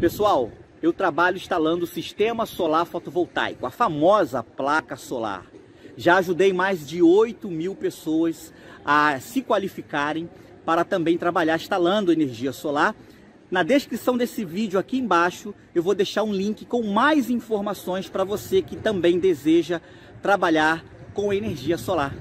Pessoal, eu trabalho instalando o sistema solar fotovoltaico, a famosa placa solar. Já ajudei mais de 8 mil pessoas a se qualificarem para também trabalhar instalando energia solar. Na descrição desse vídeo aqui embaixo eu vou deixar um link com mais informações para você que também deseja trabalhar com energia solar.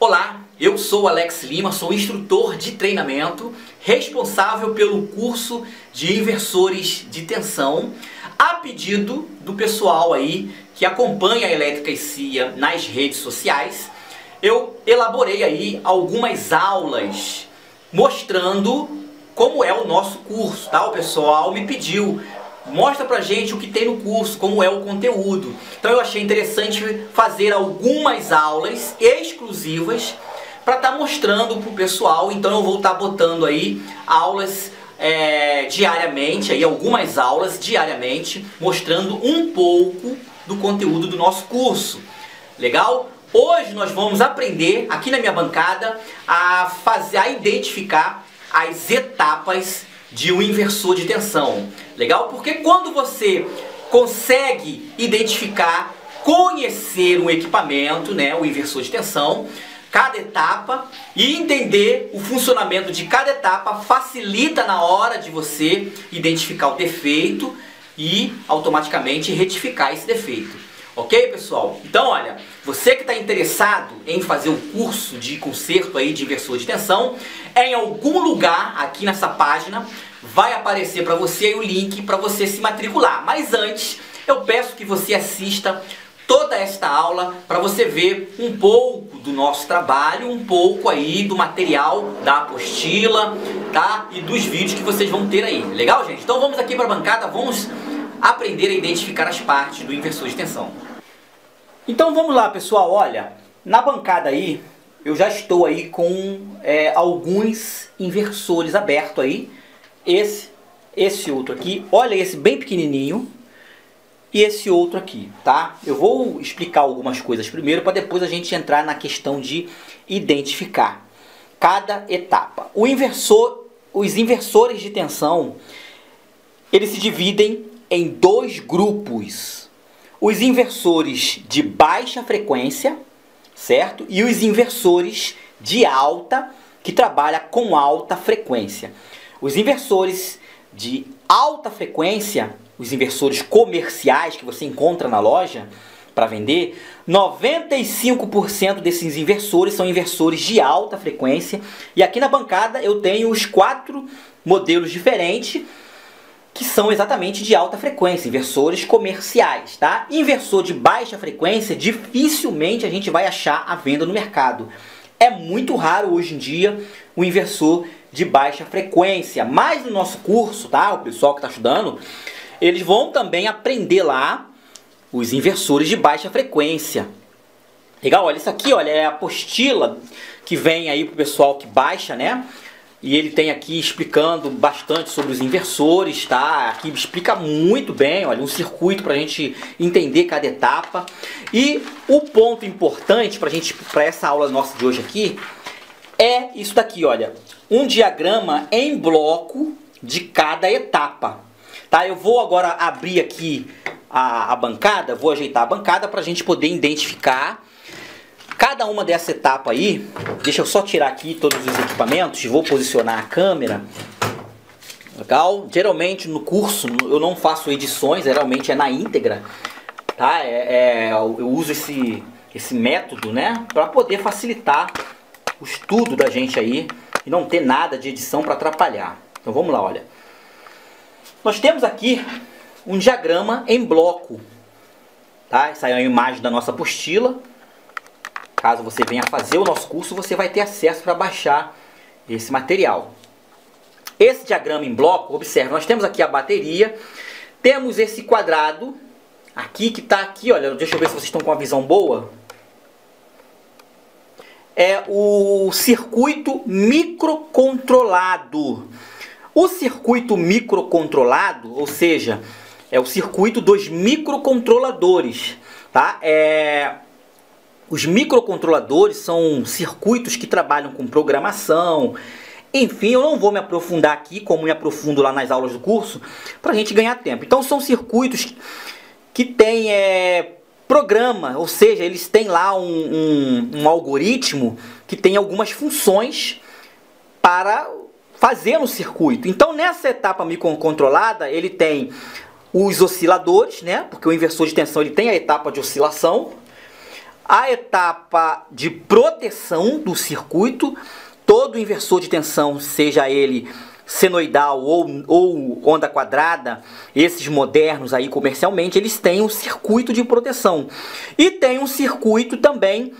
Olá, eu sou Alex Lima, sou instrutor de treinamento, responsável pelo curso de inversores de tensão, a pedido do pessoal aí que acompanha a Elétrica e CIA nas redes sociais. Eu elaborei aí algumas aulas mostrando como é o nosso curso, tá? O pessoal me pediu mostra pra gente o que tem no curso, como é o conteúdo. Então eu achei interessante fazer algumas aulas exclusivas para estar tá mostrando pro pessoal. Então eu vou estar tá botando aí aulas é, diariamente, aí algumas aulas diariamente, mostrando um pouco do conteúdo do nosso curso. Legal? Hoje nós vamos aprender aqui na minha bancada a fazer, a identificar as etapas de um inversor de tensão. Legal? Porque quando você consegue identificar, conhecer um equipamento, né, o inversor de tensão, cada etapa e entender o funcionamento de cada etapa facilita na hora de você identificar o defeito e automaticamente retificar esse defeito. Ok, pessoal? Então, olha, você que está interessado em fazer o curso de conserto aí de inversor de tensão, em algum lugar aqui nessa página vai aparecer para você o link para você se matricular. Mas antes, eu peço que você assista toda esta aula para você ver um pouco do nosso trabalho, um pouco aí do material da apostila, tá? E dos vídeos que vocês vão ter aí. Legal, gente? Então vamos aqui para a bancada, vamos aprender a identificar as partes do inversor de tensão. Então vamos lá, pessoal. Olha, na bancada aí, eu já estou aí com é, alguns inversores abertos aí. Esse, esse outro aqui. Olha esse bem pequenininho. E esse outro aqui, tá? Eu vou explicar algumas coisas primeiro para depois a gente entrar na questão de identificar cada etapa. O inversor, os inversores de tensão, eles se dividem em dois grupos. Os inversores de baixa frequência, certo? E os inversores de alta, que trabalha com alta frequência. Os inversores de alta frequência, os inversores comerciais que você encontra na loja para vender, 95% desses inversores são inversores de alta frequência. E aqui na bancada eu tenho os quatro modelos diferentes que são exatamente de alta frequência, inversores comerciais, tá? Inversor de baixa frequência, dificilmente a gente vai achar à venda no mercado. É muito raro hoje em dia o inversor de baixa frequência, mas no nosso curso, tá? O pessoal que está estudando, eles vão também aprender lá os inversores de baixa frequência. Legal? Olha, isso aqui, olha, é a apostila que vem aí pro pessoal que baixa, né? E ele tem aqui explicando bastante sobre os inversores, tá? Aqui explica muito bem, olha, um circuito para a gente entender cada etapa. E o ponto importante para gente, para essa aula nossa de hoje aqui, é isso daqui, olha, um diagrama em bloco de cada etapa. Tá? Eu vou agora abrir aqui a, a bancada, vou ajeitar a bancada para a gente poder identificar Cada uma dessa etapa aí, deixa eu só tirar aqui todos os equipamentos, vou posicionar a câmera. Legal? Geralmente no curso eu não faço edições, geralmente é na íntegra, tá? É, é eu uso esse, esse método, né, para poder facilitar o estudo da gente aí e não ter nada de edição para atrapalhar. Então vamos lá, olha. Nós temos aqui um diagrama em bloco, tá? Essa é a imagem da nossa apostila caso você venha fazer o nosso curso, você vai ter acesso para baixar esse material. Esse diagrama em bloco, observe, nós temos aqui a bateria, temos esse quadrado aqui que está aqui, olha, deixa eu ver se vocês estão com a visão boa. É o circuito microcontrolado. O circuito microcontrolado, ou seja, é o circuito dos microcontroladores, tá? É, os microcontroladores são circuitos que trabalham com programação, Enfim, eu não vou me aprofundar aqui, como me aprofundo lá nas aulas do curso, para a gente ganhar tempo. Então são circuitos que têm é, programa, ou seja, eles têm lá um, um, um algoritmo que tem algumas funções para fazer no circuito. Então nessa etapa microcontrolada ele tem os osciladores, né? Porque o inversor de tensão ele tem a etapa de oscilação, a etapa de proteção do circuito todo inversor de tensão, seja ele senoidal ou, ou onda quadrada, esses modernos aí comercialmente, eles têm um circuito de proteção. E tem um circuito também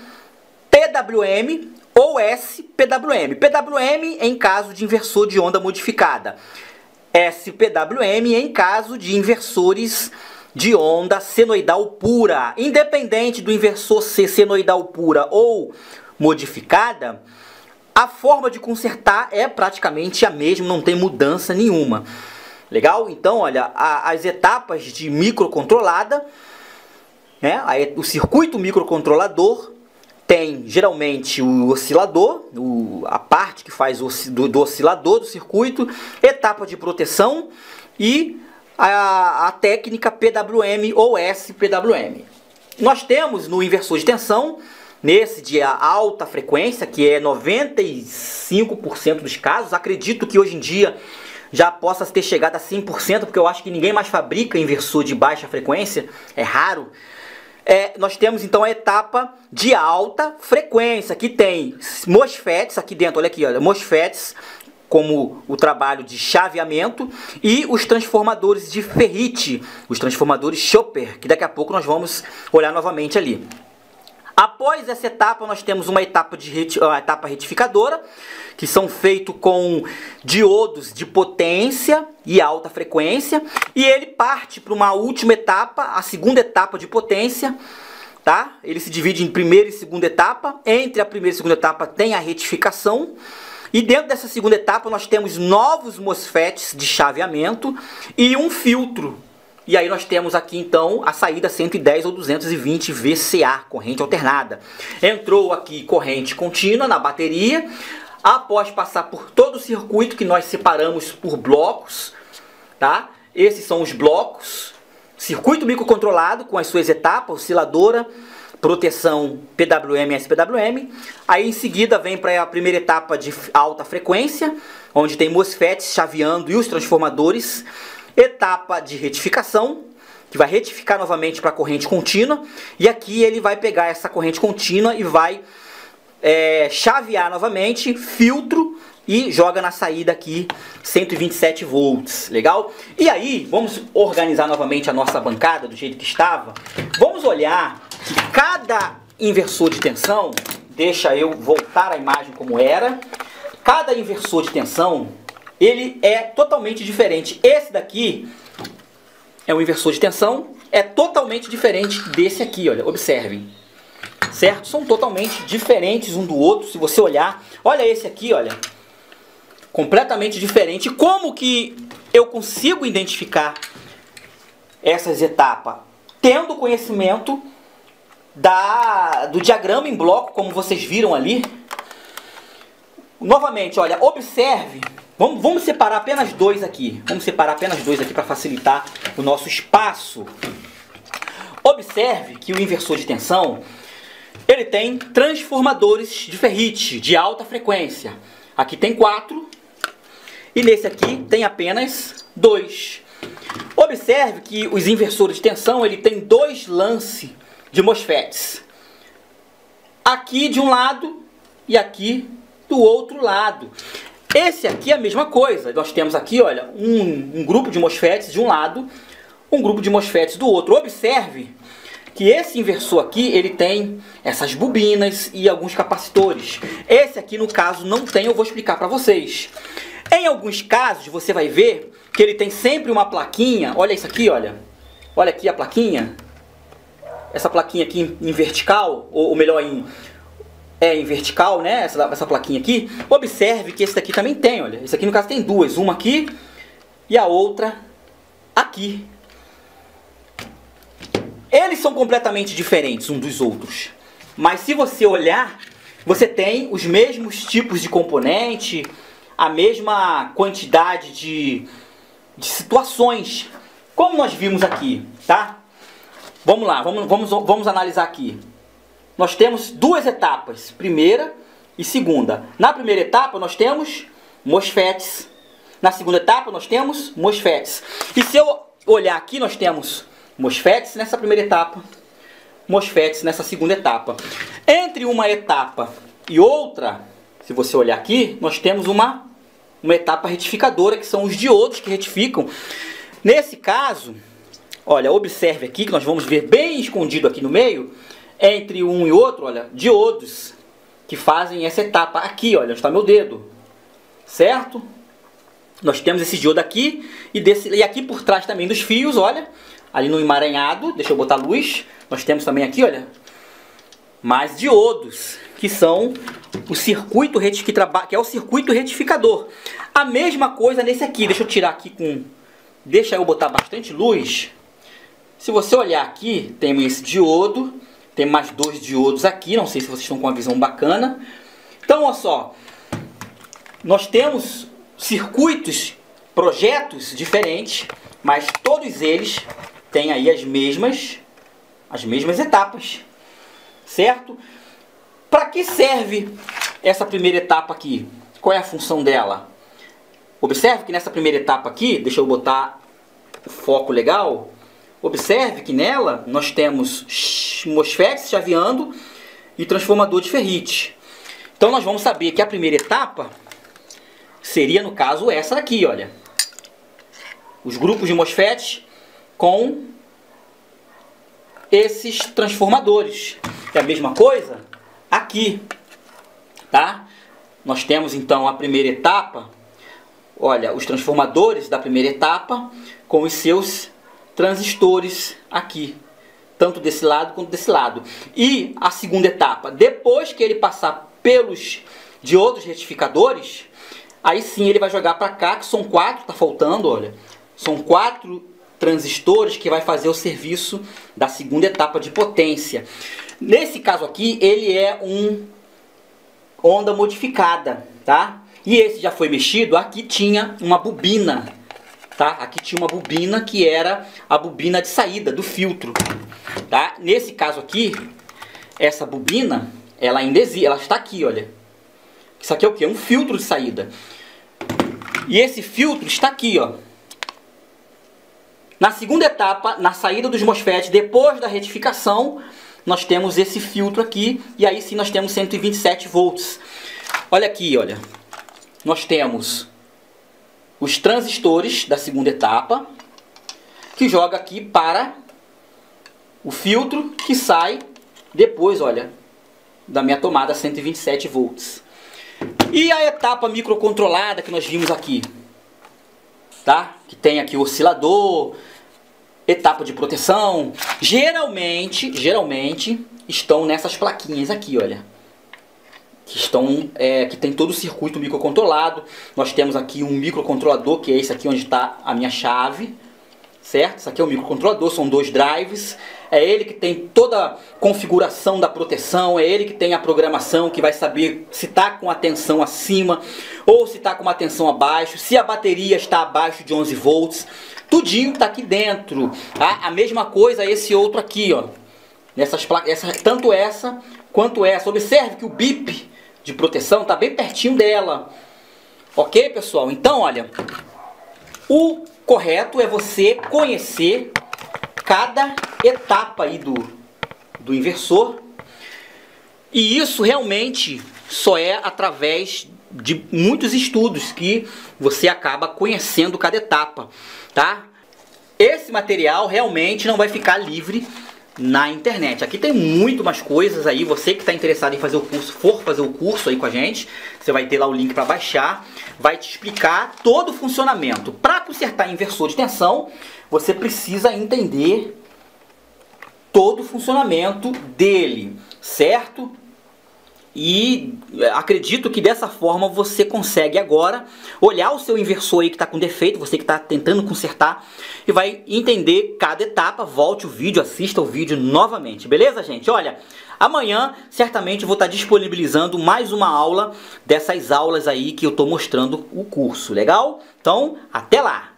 PWM ou SPWM. PWM em caso de inversor de onda modificada. SPWM em caso de inversores de onda senoidal pura. Independente do inversor ser senoidal pura ou modificada, a forma de consertar é praticamente a mesma, não tem mudança nenhuma. Legal? Então, olha, a, as etapas de microcontrolada, né, a, o circuito microcontrolador tem geralmente o oscilador, o, a parte que faz o, do, do, oscilador do circuito, etapa de proteção e a, a técnica PWM ou SPWM. Nós temos no inversor de tensão nesse de alta frequência, que é 95% dos casos. Acredito que hoje em dia já possa ter chegado a 100%, porque eu acho que ninguém mais fabrica inversor de baixa frequência, é raro. É, nós temos então a etapa de alta frequência, que tem MOSFETs aqui dentro, olha aqui, olha, MOSFETs como o trabalho de chaveamento e os transformadores de ferrite, os transformadores Chopper, que daqui a pouco nós vamos olhar novamente ali. Após essa etapa, nós temos uma etapa, de uma etapa retificadora, que são feitos com diodos de potência e alta frequência, e ele parte para uma última etapa, a segunda etapa de potência, tá? Ele se divide em primeira e segunda etapa. Entre a primeira e segunda etapa tem a retificação. E dentro dessa segunda etapa nós temos novos MOSFETs de chaveamento e um filtro e aí nós temos aqui então a saída 110 ou 220 VCA, corrente alternada. Entrou aqui corrente contínua na bateria, após passar por todo o circuito que nós separamos por blocos, tá? Esses são os blocos, circuito microcontrolado com as suas etapas, osciladora, proteção PWM SPWM. Aí em seguida vem para a primeira etapa de alta frequência, onde tem MOSFETs chaveando e os transformadores etapa de retificação, que vai retificar novamente para corrente contínua, e aqui ele vai pegar essa corrente contínua e vai é, chavear novamente, filtro e joga na saída aqui 127 volts, legal? E aí, vamos organizar novamente a nossa bancada do jeito que estava. Vamos olhar que cada inversor de tensão, deixa eu voltar a imagem como era, cada inversor de tensão ele é totalmente diferente. Esse daqui é um inversor de tensão, é totalmente diferente desse aqui, olha, observem. Certo? São totalmente diferentes um do outro, se você olhar. Olha esse aqui, olha. Completamente diferente. Como que eu consigo identificar essas etapas? Tendo conhecimento da, do diagrama em bloco, como vocês viram ali. Novamente, olha, observe Vamos, vamos separar apenas dois aqui. Vamos separar apenas dois aqui para facilitar o nosso espaço. Observe que o inversor de tensão ele tem transformadores de ferrite de alta frequência. Aqui tem quatro e nesse aqui tem apenas dois. Observe que os inversores de tensão ele tem dois lances de MOSFETs. Aqui de um lado e aqui do outro lado. Esse aqui é a mesma coisa. Nós temos aqui, olha, um, um grupo de MOSFETs de um lado, um grupo de MOSFETs do outro. Observe que esse inversor aqui, ele tem essas bobinas e alguns capacitores. Esse aqui, no caso, não tem, eu vou explicar para vocês. Em alguns casos, você vai ver que ele tem sempre uma plaquinha, olha isso aqui, olha. Olha aqui a plaquinha. Essa plaquinha aqui em vertical, ou melhor, em é em vertical, né? Essa, essa plaquinha aqui. Observe que esse daqui também tem, olha. Esse aqui no caso tem duas, uma aqui e a outra aqui. Eles são completamente diferentes um dos outros. Mas se você olhar, você tem os mesmos tipos de componente, a mesma quantidade de, de situações, como nós vimos aqui, tá? Vamos lá, vamos, vamos, vamos analisar aqui. Nós temos duas etapas, primeira e segunda. Na primeira etapa nós temos MOSFETs. Na segunda etapa nós temos MOSFETs. E se eu olhar aqui, nós temos MOSFETs nessa primeira etapa, MOSFETs nessa segunda etapa. Entre uma etapa e outra, se você olhar aqui, nós temos uma, uma etapa retificadora, que são os diodos que retificam. Nesse caso, olha, observe aqui, que nós vamos ver bem escondido aqui no meio, entre um e outro, olha, diodos que fazem essa etapa. Aqui, olha, onde está meu dedo, certo? Nós temos esse diodo aqui e, desse, e aqui por trás também dos fios, olha, ali no emaranhado, deixa eu botar luz, nós temos também aqui, olha, mais diodos, que são o circuito que, que é o circuito retificador. A mesma coisa nesse aqui, deixa eu tirar aqui com, deixa eu botar bastante luz. Se você olhar aqui, tem esse diodo, tem mais dois diodos aqui, não sei se vocês estão com uma visão bacana. Então, olha só, nós temos circuitos, projetos diferentes, mas todos eles têm aí as mesmas, as mesmas etapas, certo? Para que serve essa primeira etapa aqui? Qual é a função dela? Observe que nessa primeira etapa aqui, deixa eu botar o foco legal. Observe que nela nós temos MOSFETs chaveando e transformador de ferrite. Então nós vamos saber que a primeira etapa seria, no caso, essa daqui, olha. Os grupos de MOSFETs com esses transformadores. É a mesma coisa aqui, tá? Nós temos então a primeira etapa, olha, os transformadores da primeira etapa com os seus transistores aqui, tanto desse lado quanto desse lado. E a segunda etapa, depois que ele passar pelos de outros retificadores, Aí sim ele vai jogar para cá, que são quatro, tá faltando, olha. São quatro transistores que vai fazer o serviço da segunda etapa de potência. Nesse caso aqui, ele é um onda modificada, tá? E esse já foi mexido, aqui tinha uma bobina, tá? Aqui tinha uma bobina que era a bobina de saída do filtro, tá? Nesse caso aqui, essa bobina, ela ainda existe, ela está aqui, olha. Isso aqui é o que? Um filtro de saída. E esse filtro está aqui, ó. Na segunda etapa, na saída dos MOSFETs, depois da retificação, nós temos esse filtro aqui, e aí sim nós temos 127 volts. Olha aqui, olha. Nós temos os transistores da segunda etapa, que joga aqui para o filtro que sai depois, olha, da minha tomada 127 volts. E a etapa microcontrolada que nós vimos aqui, tá? Que tem aqui o oscilador, etapa de proteção. Geralmente, geralmente estão nessas plaquinhas aqui, olha. Que estão, é, que tem todo o circuito microcontrolado. Nós temos aqui um microcontrolador, que é esse aqui onde está a minha chave certo? Isso aqui é o microcontrolador, são dois drives. É ele que tem toda a configuração da proteção, é ele que tem a programação, que vai saber se está com a tensão acima ou se está com uma tensão abaixo, se a bateria está abaixo de 11 volts. Tudinho está aqui dentro. Tá? A mesma coisa esse outro aqui, ó. Nessas placas, essa, tanto essa quanto essa. Observe que o bip de proteção está bem pertinho dela. Ok, pessoal? Então, olha, o correto é você conhecer cada etapa aí do, do inversor. E isso realmente só é através de muitos estudos que você acaba conhecendo cada etapa, tá? Esse material realmente não vai ficar livre na internet. Aqui tem muito mais coisas aí. Você que está interessado em fazer o curso, for fazer o curso aí com a gente, você vai ter lá o link para baixar. Vai te explicar todo o funcionamento. Para consertar inversor de tensão, você precisa entender todo o funcionamento dele, certo? E acredito que dessa forma você consegue agora olhar o seu inversor aí que está com defeito, você que está tentando consertar, e vai entender cada etapa. Volte o vídeo, assista o vídeo novamente, beleza, gente? Olha, Amanhã, certamente, vou estar disponibilizando mais uma aula dessas aulas aí que eu estou mostrando o curso, legal? Então, até lá!